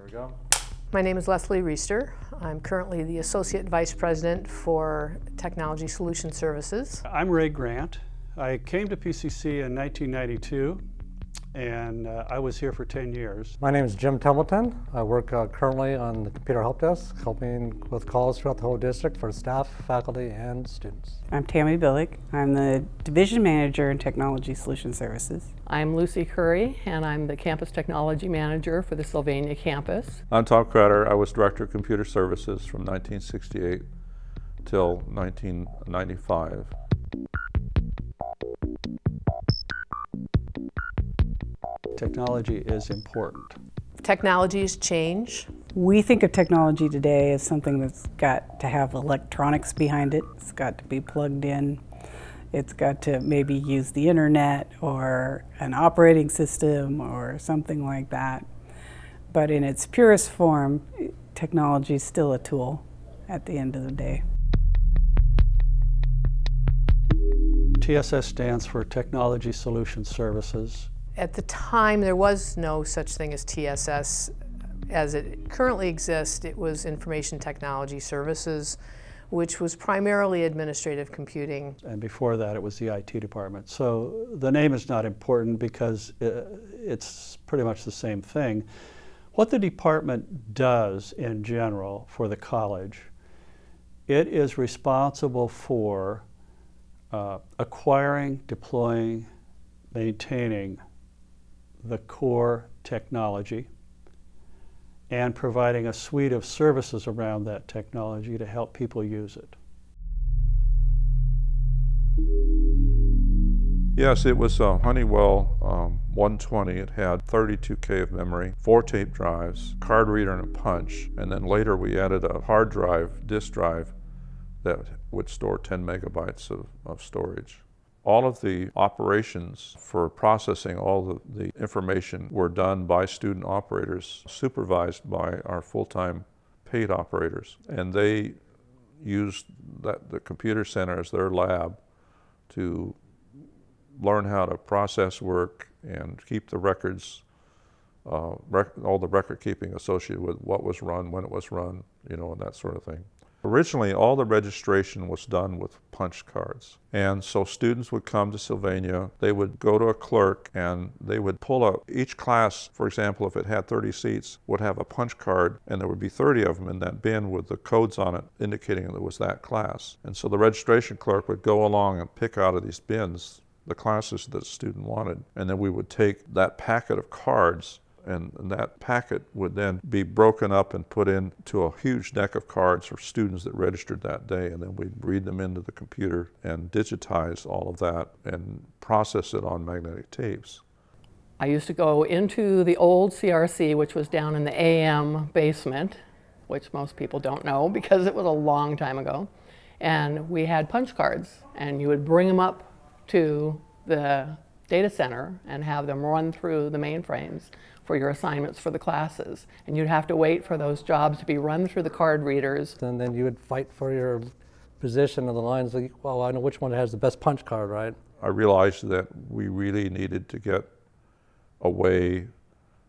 There we go. My name is Leslie Reister. I'm currently the Associate Vice President for Technology Solution Services. I'm Ray Grant. I came to PCC in 1992 and uh, I was here for 10 years. My name is Jim Templeton. I work uh, currently on the computer help desk, helping with calls throughout the whole district for staff, faculty, and students. I'm Tammy Billick. I'm the Division Manager in Technology Solution Services. I'm Lucy Curry, and I'm the Campus Technology Manager for the Sylvania campus. I'm Tom Crowder. I was Director of Computer Services from 1968 till 1995. Technology is important. Technologies change. We think of technology today as something that's got to have electronics behind it. It's got to be plugged in. It's got to maybe use the internet or an operating system or something like that. But in its purest form, technology is still a tool at the end of the day. TSS stands for Technology Solution Services. At the time, there was no such thing as TSS. As it currently exists, it was Information Technology Services, which was primarily administrative computing. And before that, it was the IT department. So the name is not important because it's pretty much the same thing. What the department does in general for the college, it is responsible for uh, acquiring, deploying, maintaining the core technology and providing a suite of services around that technology to help people use it. Yes, it was a Honeywell um, 120. It had 32K of memory, four tape drives, card reader and a punch, and then later we added a hard drive, disk drive, that would store 10 megabytes of, of storage. All of the operations for processing all the, information were done by student operators, supervised by our full-time paid operators. And they used that, the computer center as their lab to learn how to process work and keep the records, uh, rec all the record keeping associated with what was run, when it was run, you know, and that sort of thing. Originally, all the registration was done with punch cards. And so students would come to Sylvania, they would go to a clerk and they would pull out each class, for example, if it had 30 seats, would have a punch card and there would be 30 of them in that bin with the codes on it indicating that it was that class. And so the registration clerk would go along and pick out of these bins the classes that the student wanted. And then we would take that packet of cards and, and, that packet would then be broken up and put into a huge deck of cards for students that registered that day and then we'd read them into the computer and digitize all of that and process it on magnetic tapes. I used to go into the old CRC, which was down in the AM basement, which most people don't know because it was a long time ago. And we had punch cards, and you would bring them up to the data center and have them run through the mainframes for your assignments for the classes. And you'd have to wait for those jobs to be run through the card readers. And then you would fight for your position on the lines like, well, I know which one has the best punch card, right? I realized that we really needed to get away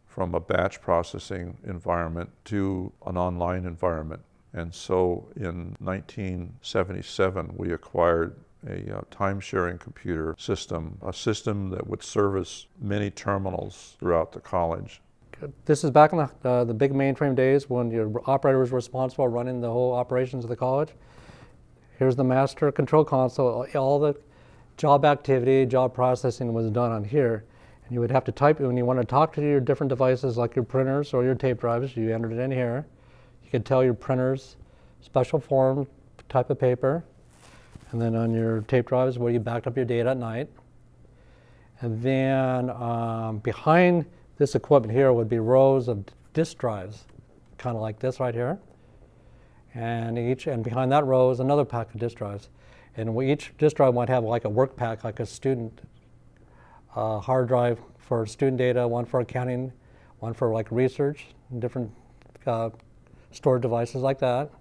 from a batch processing environment to an online environment. And so in 1977, we acquired a uh, time-sharing computer system, a system that would service many terminals throughout the college. This is back in the, uh, the big mainframe days when your operator was responsible running the whole operations of the college. Here's the master control console. All the job activity, job processing was done on here. And you would have to type, when you want to talk to your different devices like your printers or your tape drives, you entered it in here. You could tell your printers special form type of paper. And then on your tape drives where you backed up your data at night. And then um, behind this equipment here would be rows of disk drives, kind of like this right here. And each, and behind that row is another pack of disk drives. And each disk drive might have like a work pack, like a student uh, hard drive for student data, one for accounting, one for like research, different uh, storage devices like that.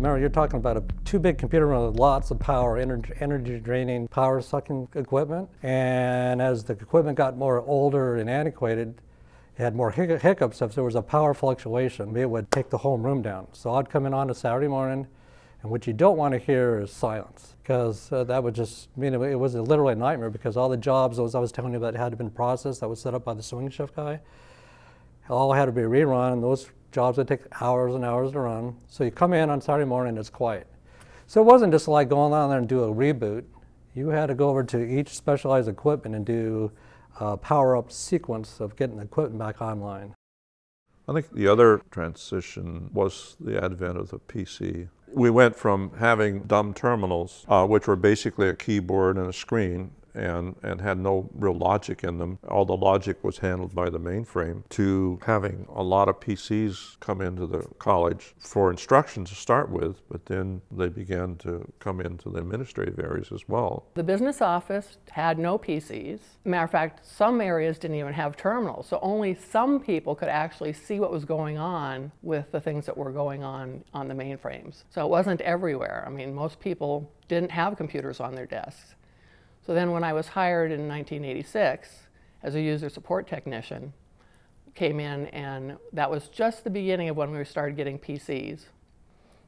Remember, you're talking about a two big computer room with lots of power, energy, energy draining, power sucking equipment. And as the equipment got more older and antiquated, it had more hic- hiccups. If there was a power fluctuation, it would take the whole room down. So I'd come in on a Saturday morning, and what you don't want to hear is silence, because uh, that would just mean it, it was a literally a nightmare. Because all the jobs, those I was telling you about, had to been processed that was set up by the swing shift guy all had to be rerun, and those jobs would take hours and hours to run. So you come in on Saturday morning, and it's quiet. So it wasn't just like going down there and do a reboot. You had to go over to each specialized equipment and do a power up sequence of getting the equipment back online. I think the other transition was the advent of the PC. We went from having dumb terminals, uh, which were basically a keyboard and a screen, and, and had no real logic in them. All the logic was handled by the mainframe to having a lot of PCs come into the college for instruction to start with, but then they began to come into the administrative areas as well. The business office had no PCs. Matter of fact, some areas didn't even have terminals, so only some people could actually see what was going on with the things that were going on on the mainframes. So it wasn't everywhere. I mean, most people didn't have computers on their desks. So then when I was hired in 1986 as a user support technician, came in and that was just the beginning of when we started getting PCs.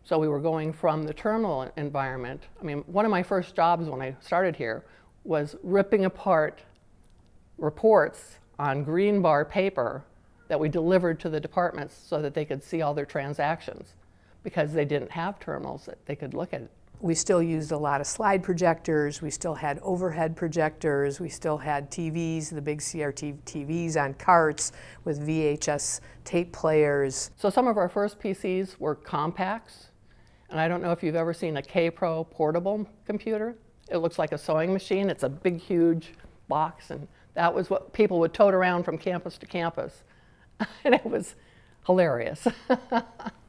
So we were going from the terminal environment. I mean, one of my first jobs when I started here was ripping apart reports on green bar paper that we delivered to the departments so that they could see all their transactions because they didn't have terminals that they could look at we still used a lot of slide projectors. We still had overhead projectors. We still had TVs, the big CRT TVs on carts with VHS tape players. So some of our first PCs were Compaqs. And I don't know if you've ever seen a Kaypro portable computer. It looks like a sewing machine. It's a big, huge box. And that was what people would tote around from campus to campus. and it was hilarious.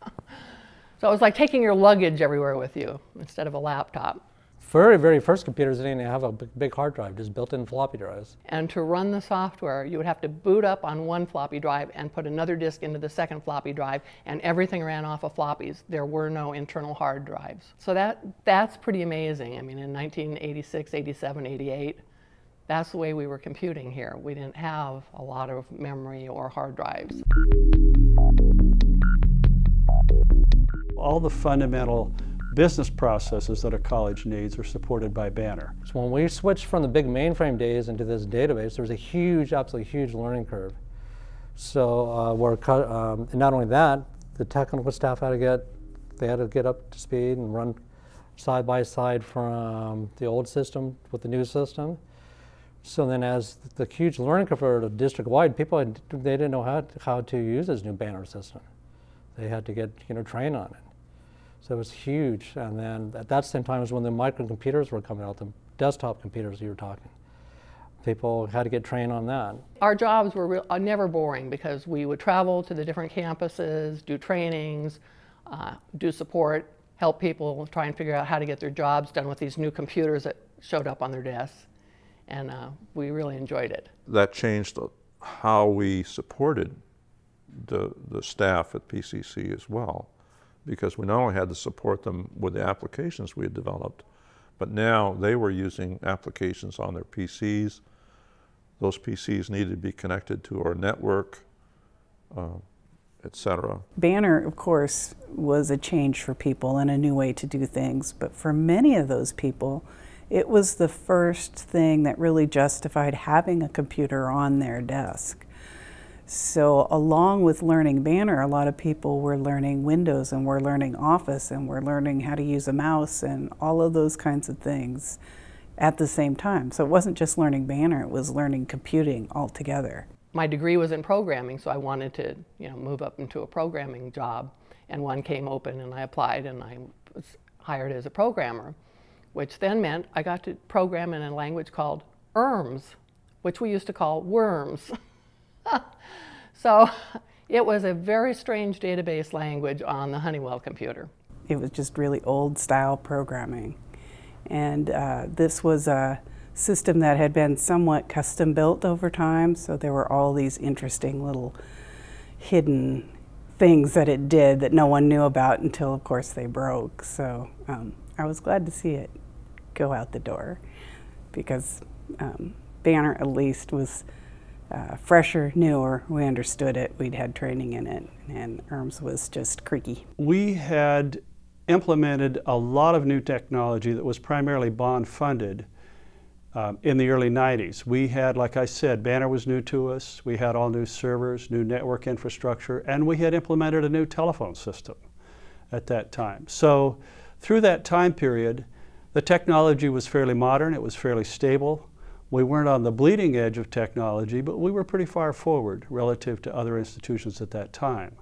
So it was like taking your luggage everywhere with you instead of a laptop. Very, very first computers didn't even have a big hard drive, just built-in floppy drives. And to run the software, you would have to boot up on one floppy drive and put another disk into the second floppy drive, and everything ran off of floppies. There were no internal hard drives. So that, that's pretty amazing. I mean, in 1986, 87, 88, that's the way we were computing here. We didn't have a lot of memory or hard drives. All the fundamental business processes that a college needs are supported by Banner. So when we switched from the big mainframe days into this database, there was a huge, absolutely huge learning curve. So uh, we're um, not only that, the technical staff had to get, they had to get up to speed and run side by side from the old system with the new system. So then as the huge learning curve for district-wide, people, had, they didn't know how, how to use this new banner system. They had to get, you know, trained on it. So it was huge. And then at that same time was when the microcomputers were coming out, the desktop computers you were talking. People had to get trained on that. Our jobs were real, uh, never boring because we would travel to the different campuses, do trainings, uh, do support, help people try and figure out how to get their jobs done with these new computers that showed up on their desks. And uh, we really enjoyed it. That changed how we supported the, the staff at PCC as well because we not only had to support them with the applications we had developed, but now they were using applications on their PCs. Those PCs needed to be connected to our network, uh, etc. Banner, of course, was a change for people and a new way to do things, but for many of those people, it was the first thing that really justified having a computer on their desk. So, along with learning Banner, a lot of people were learning Windows and were learning Office and were learning how to use a mouse and all of those kinds of things at the same time. So, it wasn't just learning Banner, it was learning computing altogether. My degree was in programming, so I wanted to you know, move up into a programming job. And one came open, and I applied, and I was hired as a programmer, which then meant I got to program in a language called ERMS, which we used to call worms. so it was a very strange database language on the Honeywell computer. It was just really old style programming. And uh, this was a system that had been somewhat custom built over time, so there were all these interesting little hidden things that it did that no one knew about until, of course, they broke. So um, I was glad to see it go out the door because um, Banner at least was uh, fresher, newer. We understood it. We'd had training in it, and ERMS was just creaky. We had implemented a lot of new technology that was primarily bond funded um, in the early 90s. We had, like I said, Banner was new to us. We had all new servers, new network infrastructure, and we had implemented a new telephone system at that time. So through that time period, the technology was fairly modern, it was fairly stable. We weren't on the bleeding edge of technology, but we were pretty far forward relative to other institutions at that time.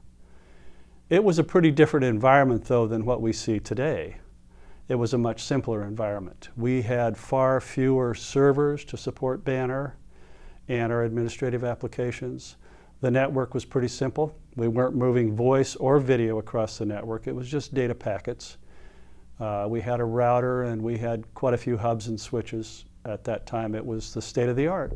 It was a pretty different environment, though, than what we see today. It was a much simpler environment. We had far fewer servers to support Banner and our administrative applications. The network was pretty simple. We weren't moving voice or video across the network. It was just data packets. Uh, we had a router and we had quite a few hubs and switches. At that time, it was the state of the art.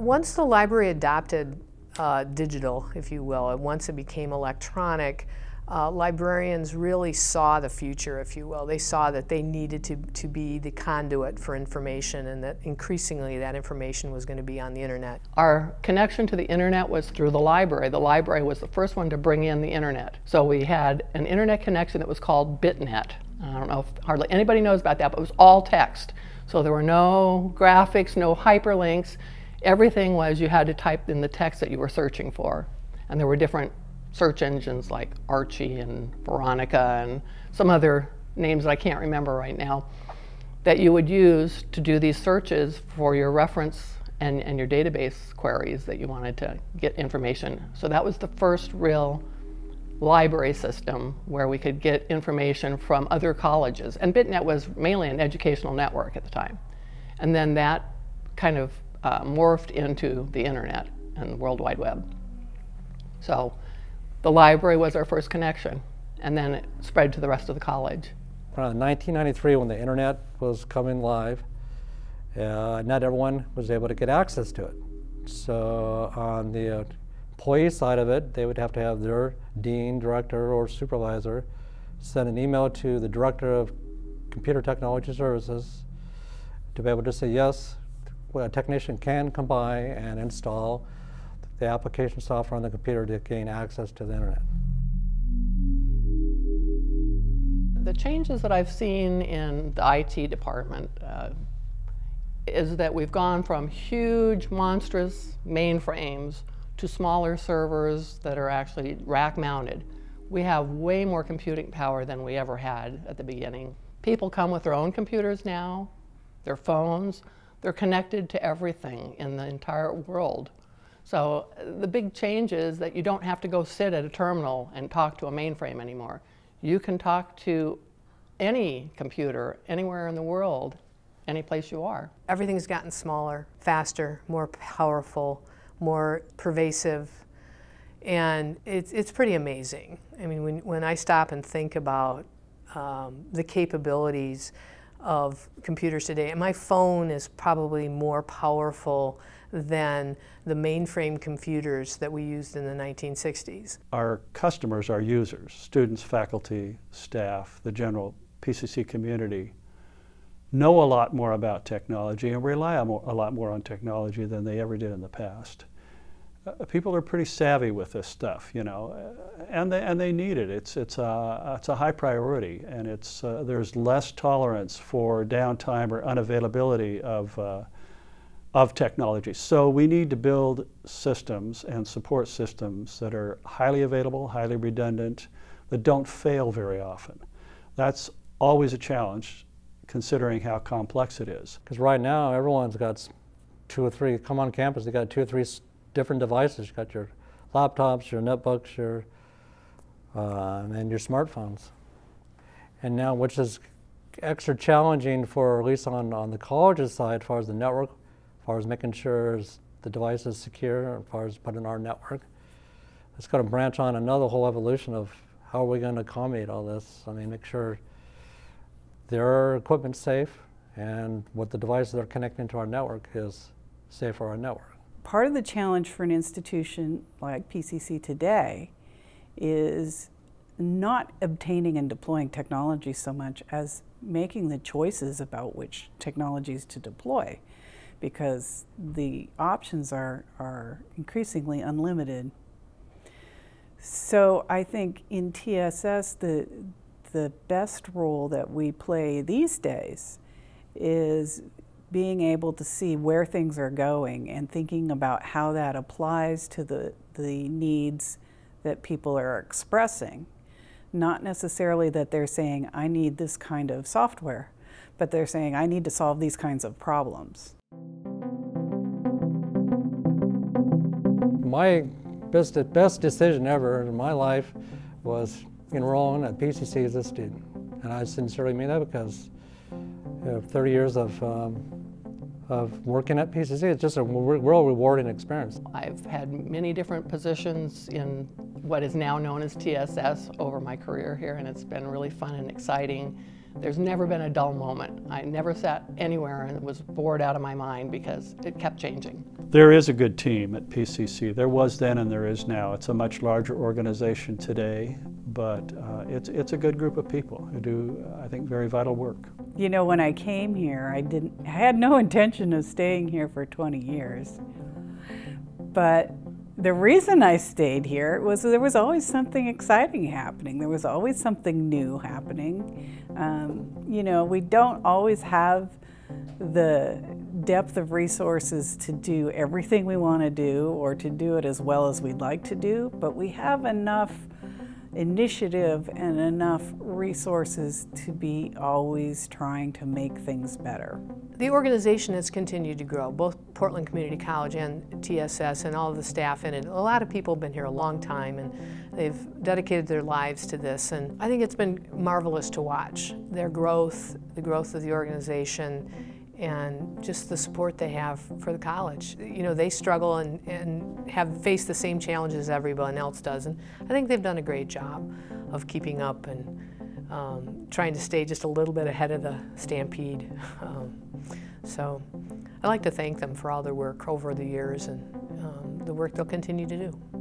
Once the library adopted uh, digital, if you will, and once it became electronic, uh, librarians really saw the future, if you will. They saw that they needed to, to be the conduit for information and that increasingly that information was going to be on the internet. Our connection to the internet was through the library. The library was the first one to bring in the internet. So we had an internet connection that was called BitNet. I don't know if hardly anybody knows about that, but it was all text. So there were no graphics, no hyperlinks. Everything was you had to type in the text that you were searching for. And there were different search engines like Archie and Veronica and some other names that I can't remember right now that you would use to do these searches for your reference and, and your database queries that you wanted to get information. So that was the first real library system where we could get information from other colleges. And BitNet was mainly an educational network at the time. And then that kind of uh, morphed into the internet and the World Wide Web. So the library was our first connection, and then it spread to the rest of the college. Around 1993, when the internet was coming live, uh, not everyone was able to get access to it. So on the uh, employee side of it, they would have to have their dean, director, or supervisor send an email to the director of computer technology services to be able to say yes, a technician can come by and install the application software on the computer to gain access to the internet. The changes that I've seen in the IT department uh, is that we've gone from huge, monstrous mainframes to smaller servers that are actually rack mounted. We have way more computing power than we ever had at the beginning. People come with their own computers now, their phones, they're connected to everything in the entire world. So the big change is that you don't have to go sit at a terminal and talk to a mainframe anymore. You can talk to any computer anywhere in the world, any place you are. Everything's gotten smaller, faster, more powerful, more pervasive, and it's, it's pretty amazing. I mean, when, when I stop and think about um, the capabilities of computers today, and my phone is probably more powerful than the mainframe computers that we used in the 1960s. Our customers are users, students, faculty, staff, the general PCC community know a lot more about technology and rely a, more, a lot more on technology than they ever did in the past. Uh, people are pretty savvy with this stuff, you know, uh, and they and they need it. It's it's a it's a high priority, and it's uh, there's less tolerance for downtime or unavailability of uh, of technology. So we need to build systems and support systems that are highly available, highly redundant, that don't fail very often. That's always a challenge considering how complex it is. Because right now everyone's got two or three, come on campus, they got two or three different devices. You got your laptops, your notebooks, your, uh, and your smartphones. And now, which is extra challenging for, at least on, on the college's side, as far as the network as far as making sure the device is secure, as far as putting our network. It's going to branch on another whole evolution of how are we going to accommodate all this. I mean, make sure their equipment's safe and what the devices they're connecting to our network is safe for our network. Part of the challenge for an institution like PCC today is not obtaining and deploying technology so much as making the choices about which technologies to deploy because the options are, are increasingly unlimited. So I think in TSS, the, the best role that we play these days is being able to see where things are going and thinking about how that applies to the, the needs that people are expressing. Not necessarily that they're saying, I need this kind of software, but they're saying, I need to solve these kinds of problems. My best, best decision ever in my life was enrolling at PCC as a student. And I sincerely mean that because you know, 30 years of, um, of working at PCC, it's just a real rewarding experience. I've had many different positions in what is now known as TSS over my career here, and it's been really fun and exciting. There's never been a dull moment. I never sat anywhere and was bored out of my mind because it kept changing. There is a good team at PCC. There was then and there is now. It's a much larger organization today, but uh, it's, it's a good group of people who do, I think, very vital work. You know, when I came here, I didn't I had no intention of staying here for 20 years. But the reason I stayed here was there was always something exciting happening. There was always something new happening. Um, you know, we don't always have the depth of resources to do everything we want to do or to do it as well as we'd like to do, but we have enough initiative and enough resources to be always trying to make things better. The organization has continued to grow, both Portland Community College and TSS and all the staff in it. A lot of people have been here a long time and they've dedicated their lives to this and I think it's been marvelous to watch. Their growth, the growth of the organization and just the support they have for the college. You know, they struggle and, and have faced the same challenges everyone else does, and I think they've done a great job of keeping up and um, trying to stay just a little bit ahead of the stampede. Um, so I'd like to thank them for all their work over the years and um, the work they'll continue to do.